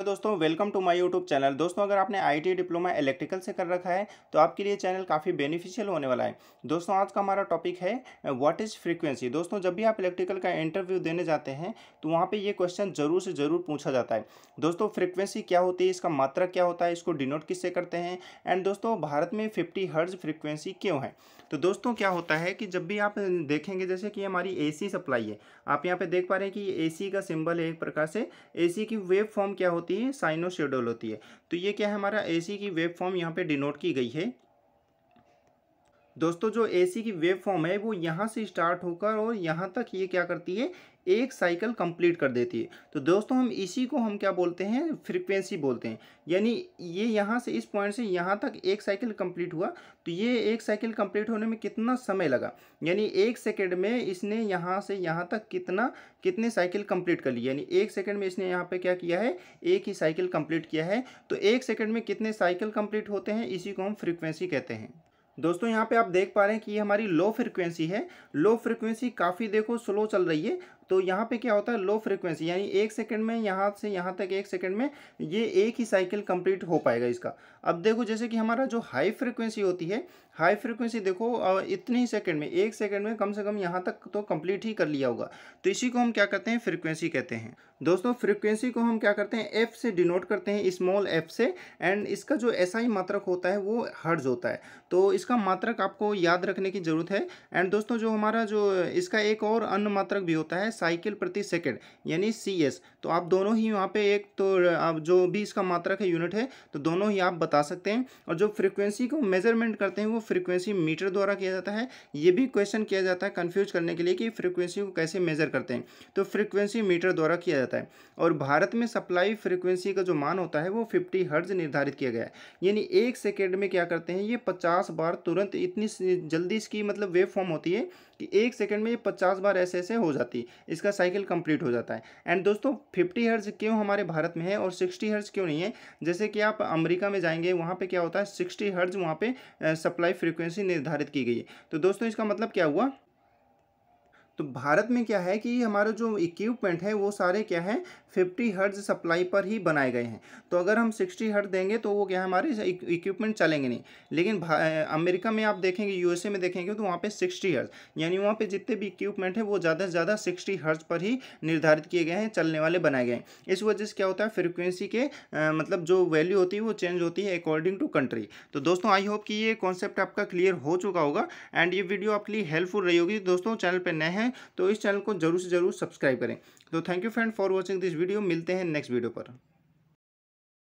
दोस्तों welcome to my YouTube channel दोस्तों, अगर आपने आईटी डिप्लोमा इलेक्ट्रिकल से कर रखा है तो आपके लिए चैनल काफ़ी बेनिफिशियल होने वाला है। दोस्तों, आज का हमारा टॉपिक है व्हाट इज़ फ्रीक्वेंसी दोस्तों, जब भी आप इलेक्ट्रिकल का इंटरव्यू देने जाते हैं तो वहाँ पे ये क्वेश्चन ज़रूर से ज़रूर पूछा जाता है। दोस्तों फ्रिक्वेंसी क्या होती है? इसका मात्रा क्या होता है? इसको डिनोट किससे करते हैं? एंड दोस्तों, भारत में फिफ्टी हर्ज फ्रिक्वेंसी क्यों है? तो दोस्तों, क्या होता है कि जब भी आप देखेंगे, जैसे कि हमारी एसी सप्लाई है, आप यहाँ पर देख पा रहे हैं कि एसी का सिंबल है एक प्रकार से। एसी की वेब फॉर्म क्या होती है साइनोशेडोल होती है। तो ये क्या है हमारा एसी की वेब फॉर्म यहाँ पर डिनोट की गई है। दोस्तों, जो एसी की वेव फॉर्म है, वो यहाँ से स्टार्ट होकर और यहाँ तक ये क्या करती है? एक साइकिल कंप्लीट कर देती है। तो दोस्तों, हम इसी को हम क्या बोलते हैं? फ्रीक्वेंसी बोलते हैं। यानी ये यहाँ से, इस पॉइंट से यहाँ तक एक साइकिल कंप्लीट हुआ। तो ये एक साइकिल कंप्लीट होने में कितना समय लगा? यानी एक सेकेंड में इसने यहाँ से यहाँ तक कितना, कितने साइकिल कंप्लीट कर ली यानी एक सेकेंड में इसने यहाँ पे क्या किया है? एक ही साइकिल कंप्लीट किया है। तो एक सेकेंड में कितने साइकिल कंप्लीट होते हैं? इसी को हम फ्रिक्वेंसी कहते हैं। दोस्तों, यहाँ पे आप देख पा रहे हैं कि ये हमारी लो फ्रिक्वेंसी है। लो फ्रिक्वेंसी काफ़ी देखो स्लो चल रही है। तो यहाँ पे क्या होता है? लो फ्रिक्वेंसी यानी एक सेकंड में, यहाँ से यहाँ तक एक सेकंड में ये एक ही साइकिल कंप्लीट हो पाएगा इसका। अब देखो, जैसे कि हमारा जो हाई फ्रिक्वेंसी होती है हाई फ्रिक्वेंसी देखो इतने ही सेकंड में, एक सेकंड में कम से कम यहाँ तक तो कंप्लीट ही कर लिया होगा। तो इसी को हम क्या कहते हैं? फ्रिक्वेंसी कहते हैं। दोस्तों फ्रिक्वेंसी को हम क्या करते हैं? एफ़ से डिनोट करते हैं स्मॉल एफ़ से एंड इसका जो ऐसा ही मात्रक होता है, वो हर्ज होता है। तो इसका मात्रक आपको याद रखने की ज़रूरत है। एंड दोस्तों, जो हमारा जो, इसका एक और अन्य मात्रक भी होता है साइकिल प्रति सेकेंड यानी सी एस तो आप दोनों ही वहाँ पे एक तो आप जो भी इसका मात्रक है यूनिट है तो दोनों ही आप बता सकते हैं। और जो फ्रिक्वेंसी को मेज़रमेंट करते हैं, वो फ्रिक्वेंसी मीटर द्वारा किया जाता है। ये भी क्वेश्चन किया जाता है कन्फ्यूज़ करने के लिए कि फ्रिक्वेंसी को कैसे मेजर करते हैं। तो फ्रिक्वेंसी मीटर द्वारा किया जाता है। और भारत में सप्लाई फ्रिक्वेंसी का जो मान होता है, वो फिफ्टी हर्ज निर्धारित किया गया है। यानी एक सेकेंड में क्या करते हैं, ये पचास बार तुरंत इतनी जल्दी इसकी मतलब वेव फॉर्म होती है। कि एक सेकंड में ये पचास बार ऐसे ऐसे हो जाती है। इसका साइकिल कंप्लीट हो जाता है। एंड दोस्तों, फिफ्टी हर्ज क्यों हमारे भारत में है और सिक्सटी हर्ज क्यों नहीं है? जैसे कि आप अमेरिका में जाएँगे, वहाँ पर क्या होता है? सिक्सटी हर्ज वहाँ पर सप्लाई फ्रिक्वेंसी निर्धारित की गई है। तो दोस्तों, इसका मतलब क्या हुआ? तो भारत में क्या है कि हमारा जो इक्विपमेंट है वो सारे क्या है फिफ्टी हर्ज सप्लाई पर ही बनाए गए हैं। तो अगर हम सिक्सटी हर्ज देंगे तो वो क्या है हमारे इक्विपमेंट चलेंगे नहीं। लेकिन अमेरिका में आप देखेंगे यूएसए में देखेंगे तो वहाँ पे सिक्सटी हर्ज यानी वहाँ पे जितने भी इक्विपमेंट है वो ज़्यादा से ज़्यादा सिक्सटी हर्ज पर ही निर्धारित किए गए हैं चलने वाले बनाए गए हैं। इस वजह से क्या होता है फ्रिक्वेंसी के आ, मतलब जो वैल्यू होती है वो चेंज होती है अकॉर्डिंग टू कंट्री तो दोस्तों आई होप कि ये कॉन्सेप्ट आपका क्लियर हो चुका होगा एंड ये वीडियो आपके लिए हेल्पफुल रही होगी। दोस्तों चैनल पर नए हैं तो इस चैनल को ज़रूर से ज़रूर सब्सक्राइब करें। तो thank you friend for watching this video मिलते हैं नेक्स्ट वीडियो पर।